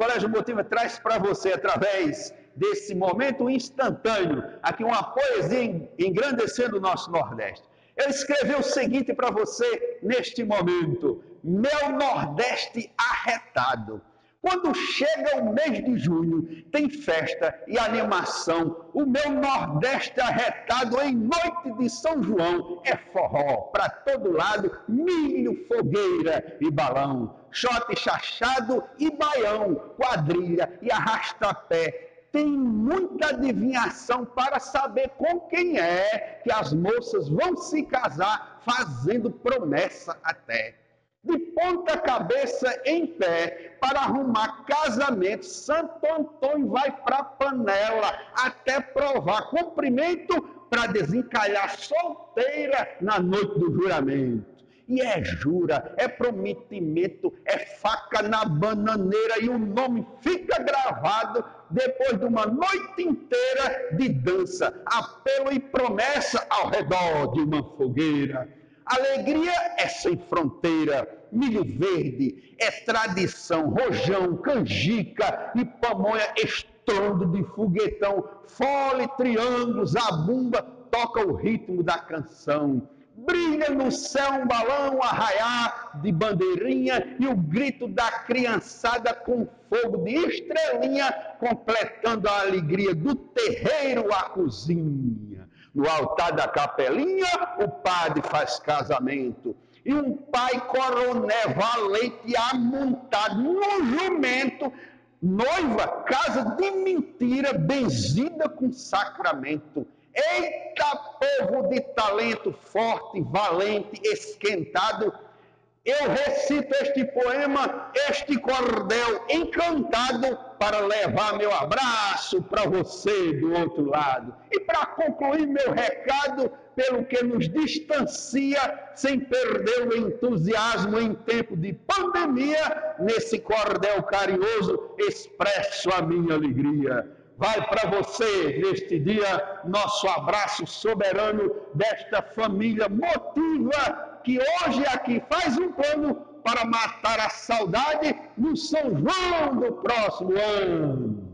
Colégio Motiva traz para você, através desse momento instantâneo, aqui uma poesia engrandecendo o nosso Nordeste. Ele escreveu o seguinte para você neste momento: Meu Nordeste arretado. Quando chega o mês de junho, tem festa e animação. O meu Nordeste arretado em noite de São João é forró para todo lado, milho, fogueira e balão, shot chachado e baião, quadrilha e arrasta-pé tem muita adivinhação para saber com quem é que as moças vão se casar, fazendo promessa até. De ponta cabeça em pé, para arrumar casamento, Santo Antônio vai para a panela até provar cumprimento para desencalhar solteira na noite do juramento. E é jura, é prometimento, é faca na bananeira e o nome fica gravado depois de uma noite inteira de dança, apelo e promessa ao redor de uma fogueira. Alegria é sem fronteira, milho verde é tradição, rojão, canjica e pamonha, estrondo de foguetão, fole, triângulos, a bumba toca o ritmo da canção brilha no céu um balão arraiar de bandeirinha e o grito da criançada com fogo de estrelinha, completando a alegria do terreiro à cozinha. No altar da capelinha, o padre faz casamento. E um pai coroné valente amontado no jumento, noiva, casa de mentira, benzida com sacramento Eita, povo de talento forte, valente, esquentado, eu recito este poema, este cordel encantado, para levar meu abraço para você do outro lado. E para concluir meu recado, pelo que nos distancia, sem perder o entusiasmo em tempo de pandemia, nesse cordel carinhoso expresso a minha alegria vai para você neste dia nosso abraço soberano desta família motiva que hoje aqui faz um plano para matar a saudade no São João do próximo ano.